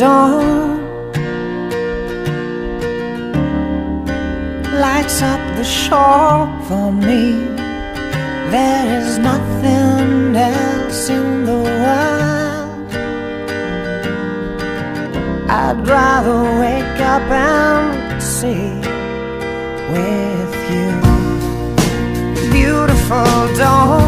dawn lights up the shore for me. There is nothing else in the world. I'd rather wake up and see with you. Beautiful dawn.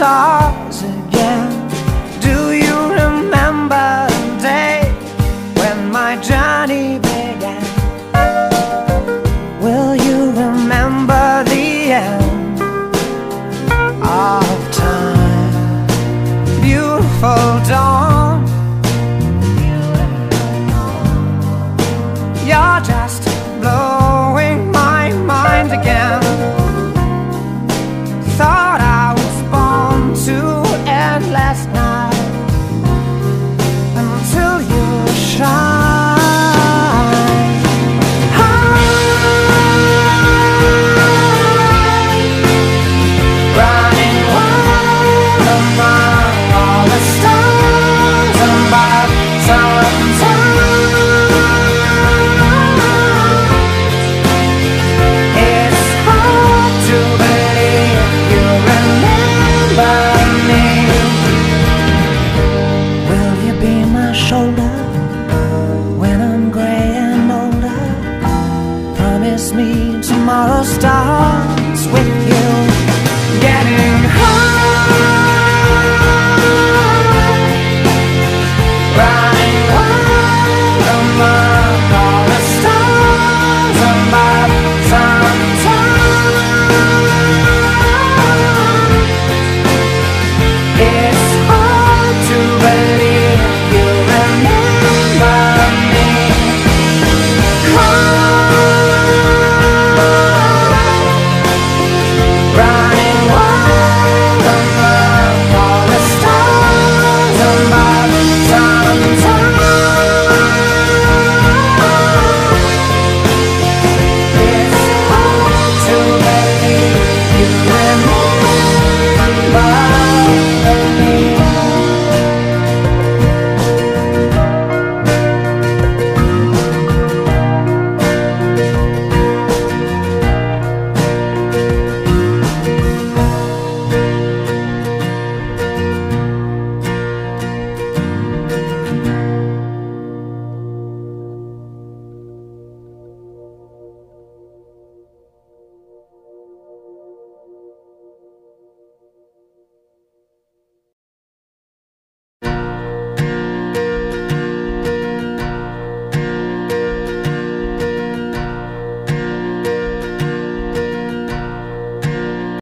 Melts not a star.